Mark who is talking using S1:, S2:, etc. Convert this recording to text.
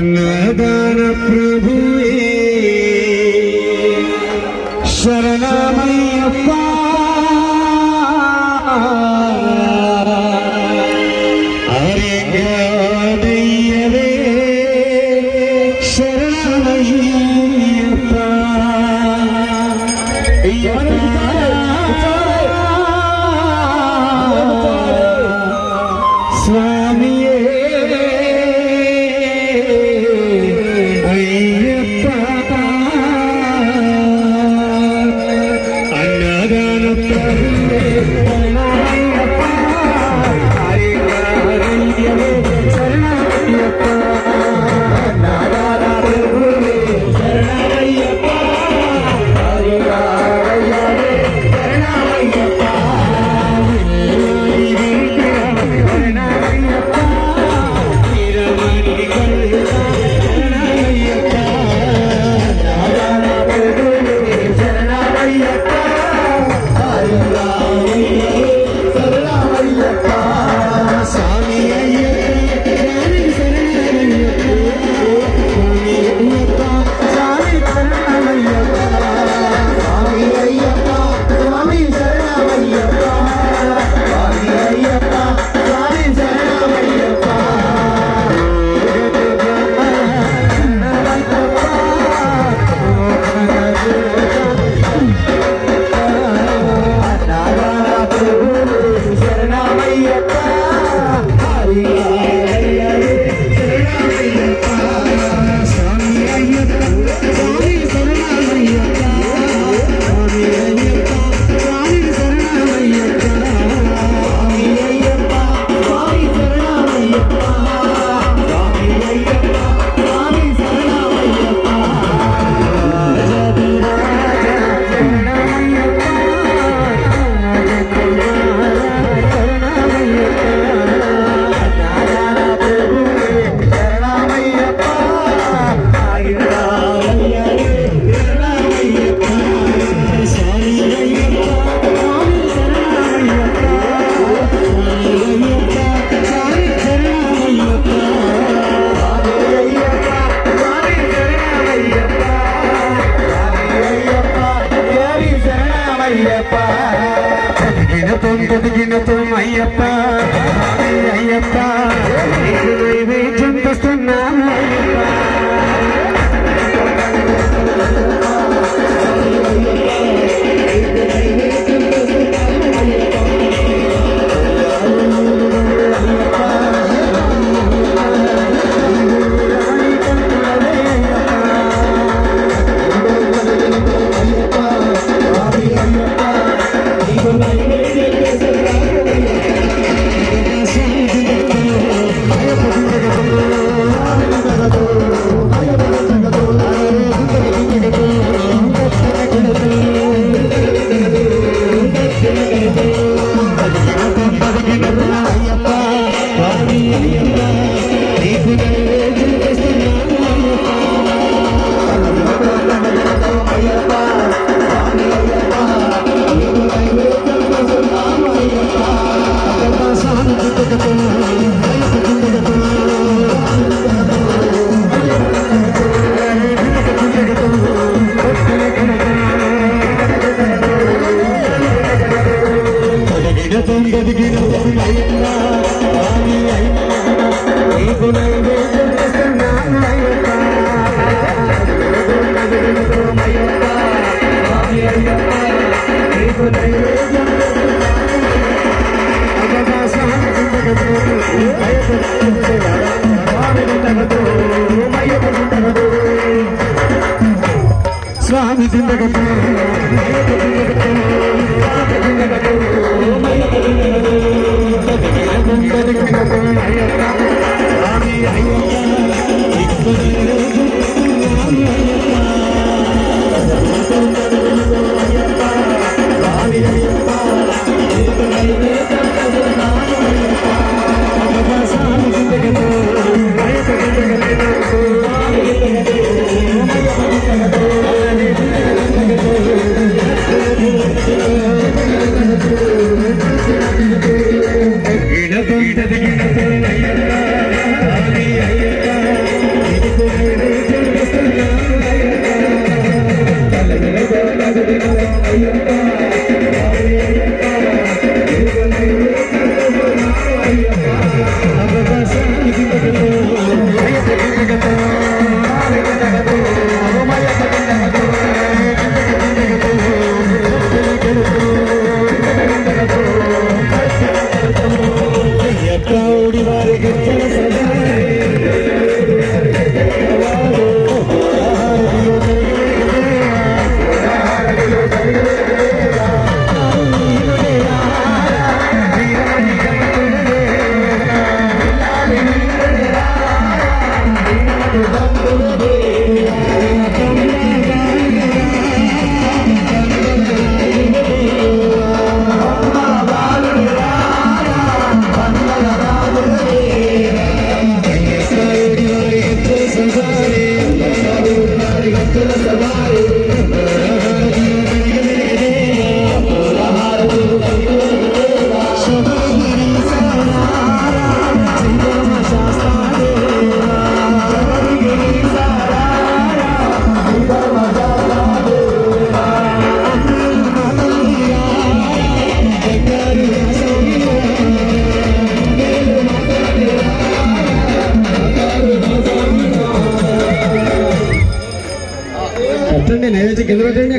S1: نبانا برو ஐயப்பா இன தொண்டது இன தொண்டது Don't get it, Swamy జిందగతో ದುಂಡದಿಗೆ Hare creo